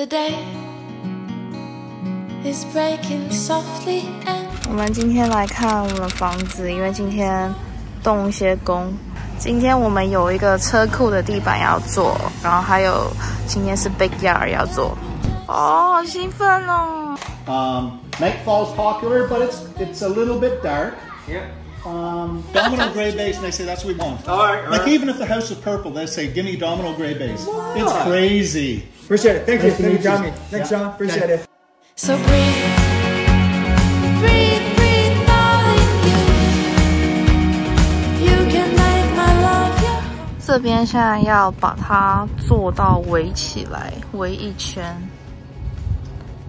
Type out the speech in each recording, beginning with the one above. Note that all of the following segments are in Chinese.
The day is breaking softly and 我们今天来看我们的房子，因为今天动一些工。今天我们有一个车库的地板要做，然后还有今天是 backyard 要做。哦，好兴奋哦！ Um, Nightfall's popular, but it's it's a little bit dark. Yeah. Um, domino gray base, and they say that's what we want. All right, all like right. even if the house is purple, they say give me domino gray base. It's crazy. Appreciate it. Thank you. Nice Thank you. Tommy. Thanks, Yeah. John. Appreciate it. so breathe, breathe, breathe, darling. You, you can make my love your 这边现在要把它做到围起来，围一圈，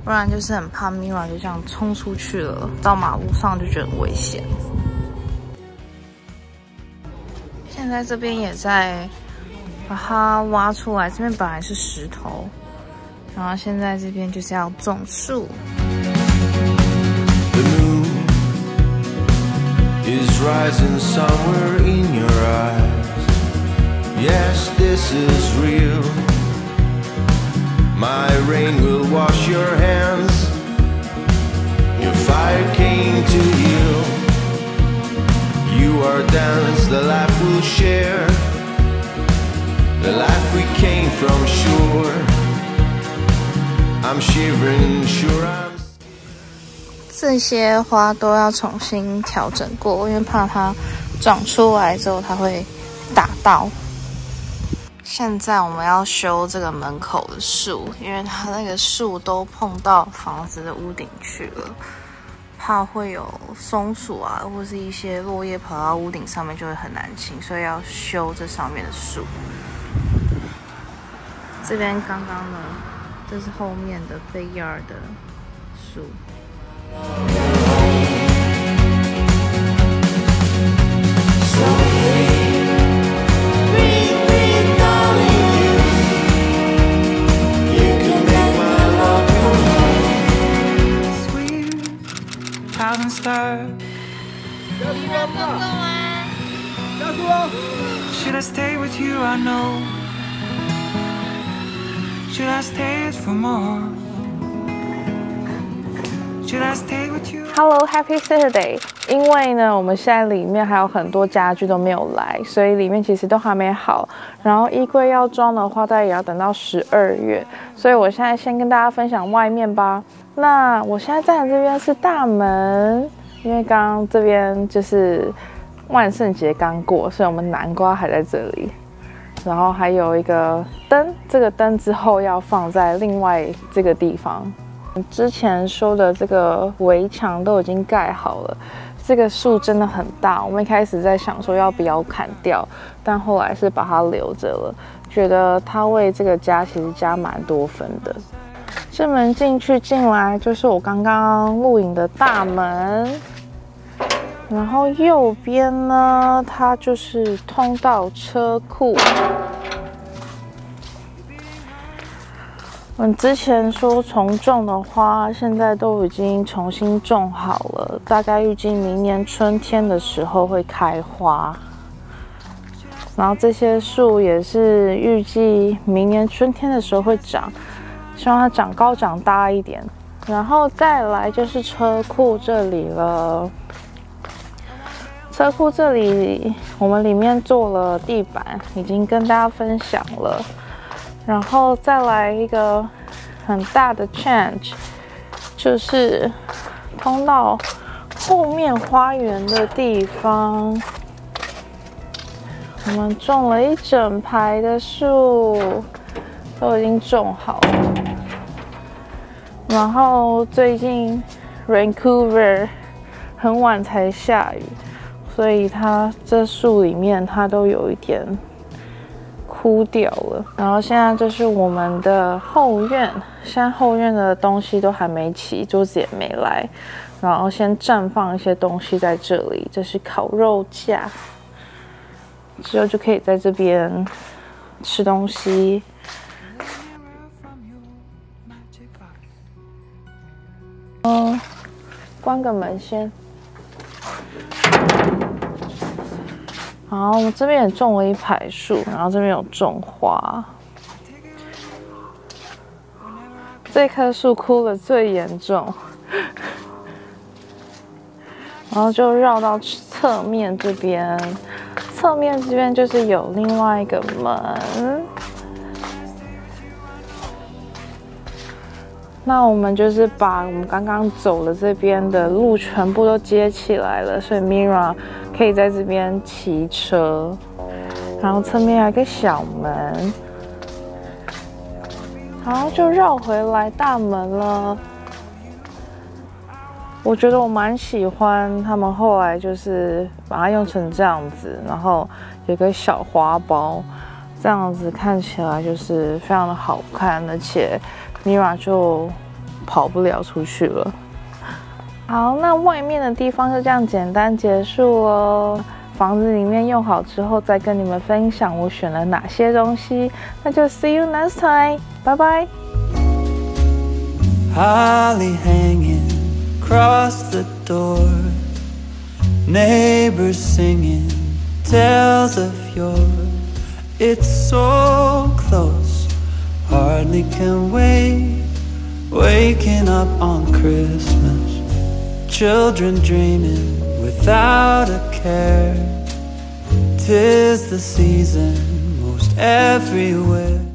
不然就是很怕 Mira 就这样冲出去了，到马路上就觉得很危险。在这边也在把它挖出来，这边本来是石头，然后现在这边就是要种树。 The moon is rising somewhere in your eyes. Yes, this is real. My rain will wash your hands. Your fire came to heal. Our dance, the life we'll share. The life we came from shore. I'm shivering, sure I'm. 这些花都要重新调整过，因为怕它长出来之后它会打到。现在我们要修这个门口的树，因为它那个树都碰到房子的屋顶去了，怕会有松鼠啊，或是一些落叶跑到屋顶上面就会很难清，所以要修这上面的树。这边刚刚呢，这是后面的飞燕儿的树。Sweet. Should I stay with you? I know. Should I stay for more? Should I stay with you? Hello, Happy Saturday！因为呢，我们现在里面还有很多家具都没有来，所以里面其实都还没好。然后衣柜要装的话，大概也要等到十二月。所以我现在先跟大家分享外面吧。那我现在站的这边是大门，因为刚刚这边就是万圣节刚过，所以我们南瓜还在这里。然后还有一个灯，这个灯之后要放在另外这个地方。之前说的这个围墙都已经盖好了，这个树真的很大。我们一开始在想说要不要砍掉，但后来是把它留着了，觉得它为这个家其实加蛮多分的。这门进去进来就是我刚刚录影的大门，然后右边呢，它就是通到车库。我之前说重种的花，现在都已经重新种好了，大概预计明年春天的时候会开花。然后这些树也是预计明年春天的时候会长，希望它长高长大一点。然后再来就是车库这里了，车库这里我们里面做了地板，已经跟大家分享了。然后再来一个很大的 change，就是通到后面花园的地方，我们种了一整排的树，都已经种好了。然后最近 Vancouver 很晚才下雨，所以它这树里面它都有一点枯掉了。然后现在这是我们的后院，现在后院的东西都还没起，桌子也没来。然后先绽放一些东西在这里，这是烤肉架，之后就可以在这边吃东西。嗯，关个门先。好，我这边也种了一排树，然后这边有种花。这棵树枯的最严重。然后就绕到侧面这边，侧面这边就是有另外一个门。那我们就是把我们刚刚走的这边的路全部都接起来了，所以 Mira 可以在这边骑车。然后侧面还有一个小门，然后就绕回来大门了。我觉得我蛮喜欢他们后来就是把它用成这样子，然后有个小花苞，这样子看起来就是非常的好看，而且 Mira 就跑不了出去了。好，那外面的地方就这样简单结束喽。房子里面用好之后，再跟你们分享我选了哪些东西。那就 See you next time，拜拜。 Holly hanging across the door. Neighbors singing tales of yore. It's so close, hardly can wait. Waking up on Christmas, children dreaming without a care. Tis the season most everywhere.